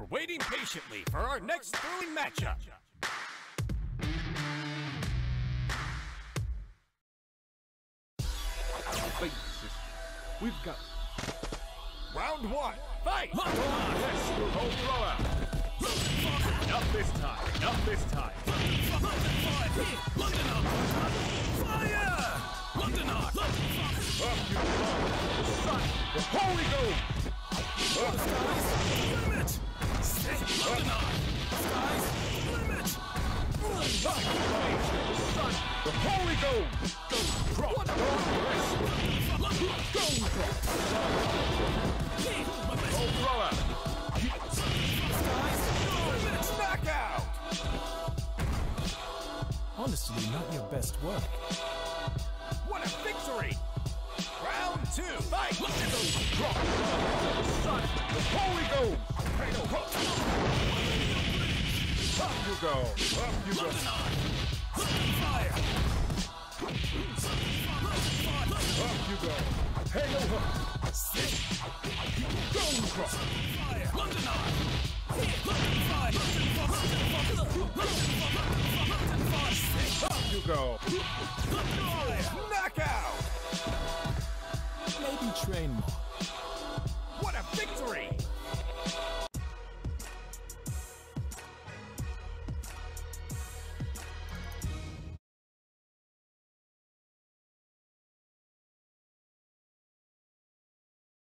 We're waiting patiently for our next thrilling matchup. We've got. Round one, fight! Yes, home rollout. Not this time. Not this time. Up you come. The sun, the Holy. Up The Holy Ghost. Go drop. Go drop. Rollout. Knockout! Honestly, not your best work. What a victory! Round two, fight! Drop. The sun, the Holy Ghost. Up you go. Up you go. you go. Hang over. Sit. Golden cross. London eye. London fire. London fox. London fox. London fox. London fox. Up you go. London eye. Knockout. Maybe train more. What a victory!